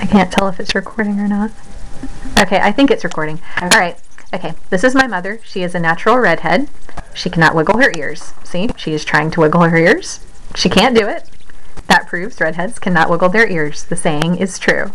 I can't tell if it's recording or not. Okay, I think it's recording. All right. Okay, this is my mother. She is a natural redhead. She cannot wiggle her ears. See, she is trying to wiggle her ears. She can't do it. That proves redheads cannot wiggle their ears. The saying is true.